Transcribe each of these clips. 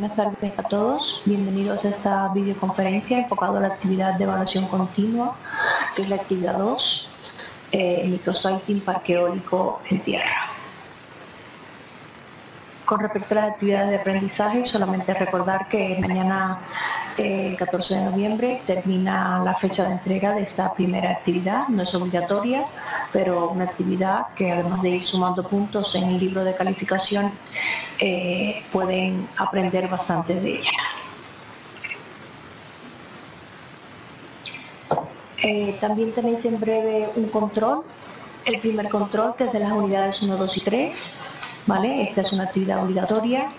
Buenas tardes a todos. Bienvenidos a esta videoconferencia enfocada a la actividad de evaluación continua, que es la actividad 2, eh, micrositing parque eólico en tierra. Con respecto a las actividades de aprendizaje, solamente recordar que mañana, eh, el 14 de noviembre, termina la fecha de entrega de esta primera actividad. No es obligatoria, pero una actividad que además de ir sumando puntos en el libro de calificación, eh, pueden aprender bastante de ella. Eh, también tenéis en breve un control, el primer control que es de las unidades 1, 2 y 3 esta es una actividad obligatoria,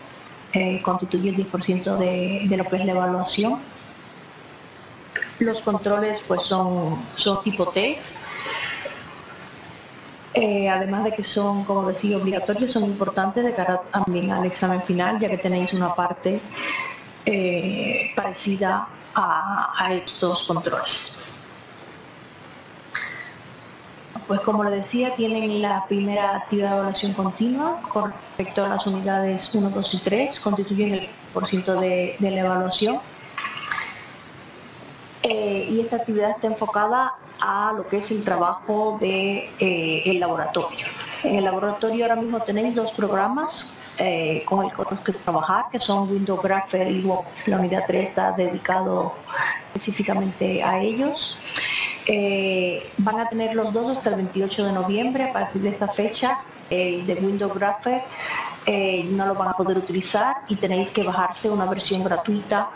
eh, constituye el 10% de, lo que es la evaluación. Los controles pues son, son tipo test, eh, además de que son, como decía, obligatorios, son importantes de cara también al examen final, ya que tenéis una parte eh, parecida a estos controles. Pues como les decía, tienen la primera actividad de evaluación continua con respecto a las unidades 1, 2 y 3, constituyen el porcentaje de, de la evaluación. Eh, y esta actividad está enfocada a lo que es el trabajo de, eh, laboratorio. En el laboratorio ahora mismo tenéis dos programas eh, con el que trabajar, que son Windows Grapher y Wox. La unidad 3 está dedicado específicamente a ellos. Eh, van a tener los dos hasta el 28 de noviembre. A partir de esta fecha, eh, de Windows Grapher eh, no lo van a poder utilizar y tenéis que bajarse una versión gratuita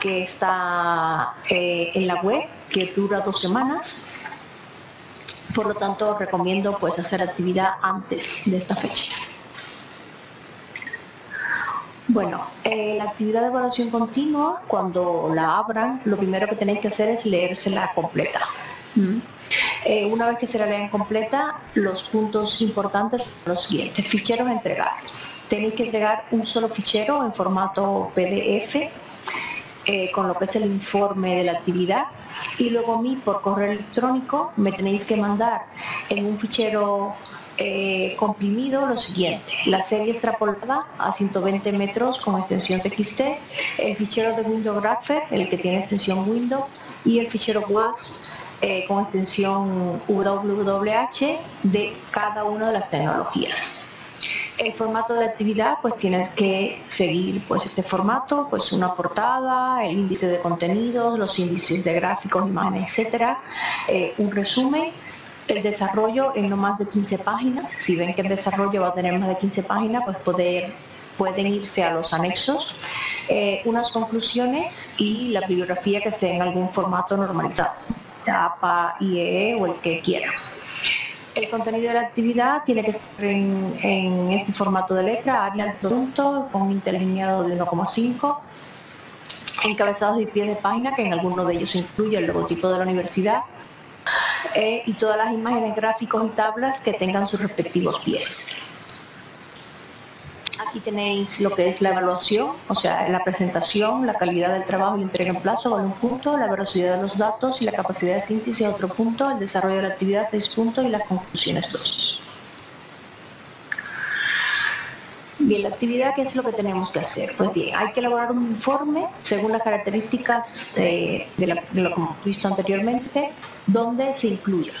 que está en la web, que dura dos semanas. Por lo tanto, recomiendo pues hacer actividad antes de esta fecha. Bueno, la actividad de evaluación continua, cuando la abran, lo primero que tenéis que hacer es leérsela completa. Eh, una vez que se la lean completa, los puntos importantes son los siguientes. Ficheros entregar. Tenéis que entregar un solo fichero en formato PDF eh, con lo que es el informe de la actividad y luego mí por correo electrónico me tenéis que mandar en un fichero eh, comprimido lo siguiente, la serie extrapolada a 120 metros con extensión TXT, el fichero de Windows Grapher, el que tiene extensión Windows, y el fichero WAS eh, con extensión WWH de cada una de las tecnologías. El formato de actividad, pues tienes que seguir pues este formato, pues una portada, el índice de contenidos, los índices de gráficos, imágenes, etcétera, eh, un resumen, el desarrollo en no más de 15 páginas. Si ven que el desarrollo va a tener más de 15 páginas, pues poder, pueden irse a los anexos, eh, unas conclusiones y la bibliografía que esté en algún formato normalizado. APA, IEE o el que quiera. El contenido de la actividad tiene que estar en, este formato de letra, área punto, con interlineado de 1,5, encabezados y pies de página, que en alguno de ellos incluye el logotipo de la universidad, eh, y todas las imágenes, gráficos y tablas que tengan sus respectivos pies. Aquí tenéis lo que es la evaluación, o sea, la presentación, la calidad del trabajo y entrega en plazo, vale un punto, la velocidad de los datos y la capacidad de síntesis, otro punto, el desarrollo de la actividad, seis puntos y las conclusiones, dos. Bien, la actividad, ¿qué es lo que tenemos que hacer? Pues bien, hay que elaborar un informe según las características de, lo que hemos visto anteriormente, donde se incluya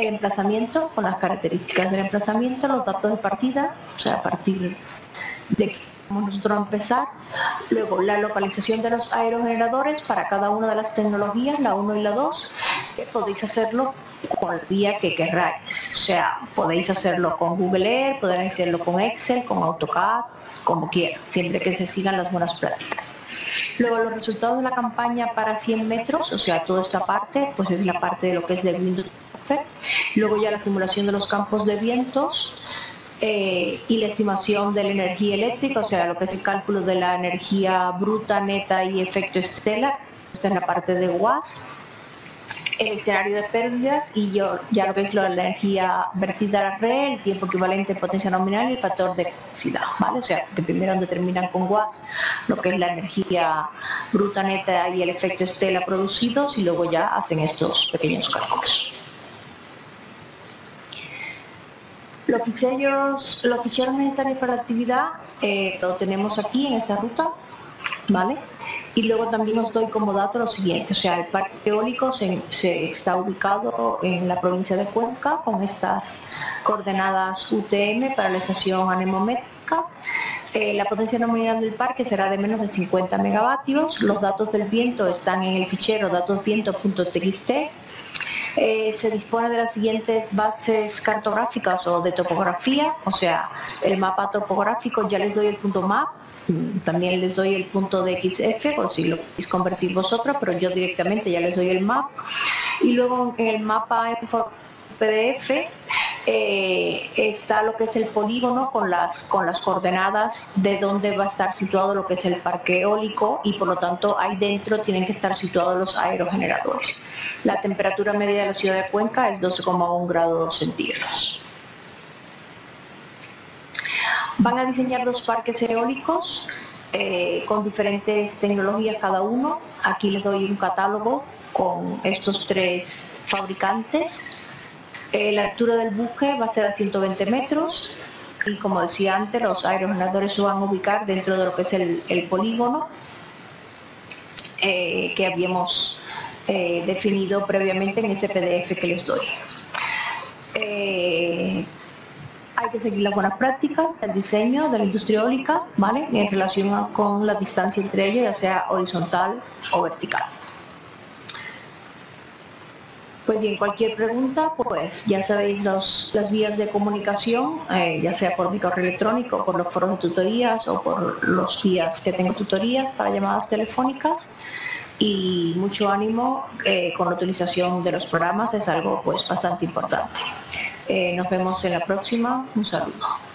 el emplazamiento con las características del emplazamiento, los datos de partida, o sea, a partir de que vamos nosotros a empezar. Luego, la localización de los aerogeneradores para cada una de las tecnologías, la 1 y la 2, podéis hacerlo con vía que queráis. O sea, podéis hacerlo con Google Earth, podéis hacerlo con Excel, con AutoCAD, como quieran, siempre que se sigan las buenas prácticas. Luego los resultados de la campaña para 100 metros, o sea, toda esta parte, pues es la parte de lo que es de Windows. Luego ya la simulación de los campos de vientos, eh, y la estimación de la energía eléctrica, o sea, lo que es el cálculo de la energía bruta, neta y efecto estela. Esta es la parte de WAS. El escenario de pérdidas y yo ya lo ves lo de la energía vertida a la red, el tiempo equivalente potencia nominal y el factor de capacidad, ¿vale? O sea, que primero determinan con WAS lo que es la energía bruta, neta y el efecto estela producidos y luego ya hacen estos pequeños cálculos. Los ficheros, los ficheros necesarios para la actividad eh, lo tenemos aquí en esta ruta. ¿vale? Y luego también os doy como dato lo siguiente, o sea, el parque eólico se, está ubicado en la provincia de Cuenca con estas coordenadas UTM para la estación anemométrica. Eh, la potencia nominal del parque será de menos de 50 megavatios. Los datos del viento están en el fichero datosviento.txt. Eh, se dispone de las siguientes bases cartográficas o de topografía, o sea, el mapa topográfico, ya les doy el punto map, mm, también les doy el punto de XF por si lo queréis convertir vosotros, pero yo directamente ya les doy el map. Y luego en el mapa en PDF eh, está lo que es el polígono con las, con las coordenadas de dónde va a estar situado lo que es el parque eólico y por lo tanto ahí dentro tienen que estar situados los aerogeneradores. La temperatura media de la ciudad de Cuenca es 12,1 grados centígrados. Van a diseñar dos parques eólicos eh, con diferentes tecnologías cada uno. Aquí les doy un catálogo con estos tres fabricantes eh, la altura del buque va a ser a 120 metros y como decía antes, los aerogeneradores se van a ubicar dentro de lo que es el, polígono eh, que habíamos eh, definido previamente en ese PDF que les doy. hay que seguir las buenas prácticas del diseño de la industria eólica, ¿vale? En relación con la distancia entre ellos, ya sea horizontal o vertical. Pues bien, cualquier pregunta, pues ya sabéis los, las vías de comunicación, eh, ya sea por mi correo electrónico, por los foros de tutorías o por los días que tengo tutorías para llamadas telefónicas y mucho ánimo eh, con la utilización de los programas, es algo pues bastante importante. Eh, nos vemos en la próxima, un saludo.